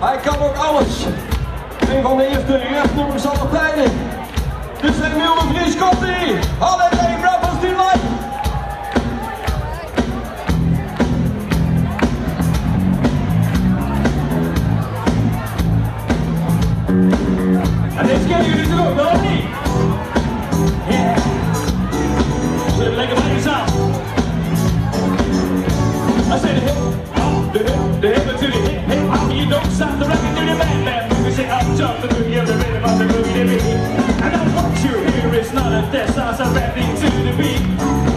Hij kan ook alles. Een van de eerste rechtnummers alle tijden. Dus zijn nieuwe Vries komt ie. Alleen Rappers Delight. En deze keer jullie er ook wel. son of death, so I'm to the beat.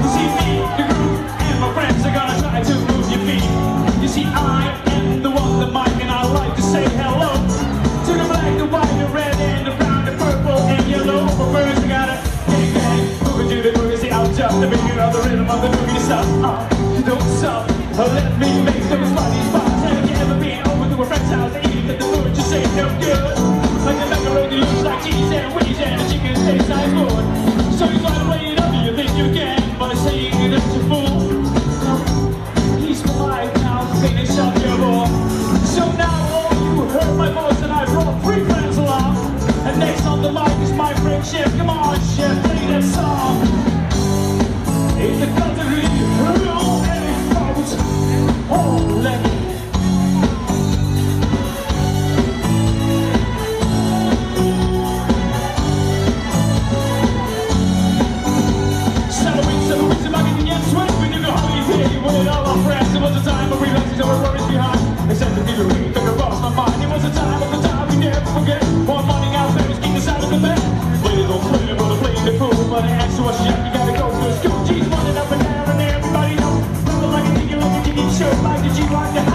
You see me, the group, and my friends are gonna try to move your feet. You see, I am the one, the mic, and I like to say hello to the black, the white, the red, and the brown, the purple, and yellow. But first, we gotta gang bang, moving to the groove. See, I'll jump the beat of the rhythm of the groove. You uh, don't stop, let me make those bodies pop. Never ever be You gotta go to school. G's running up and down and everybody knows. Like a chicken, like a chicken shirt, like a G-Rock, the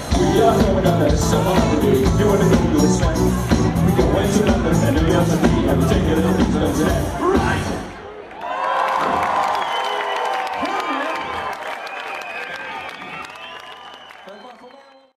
You know what I'm want to know you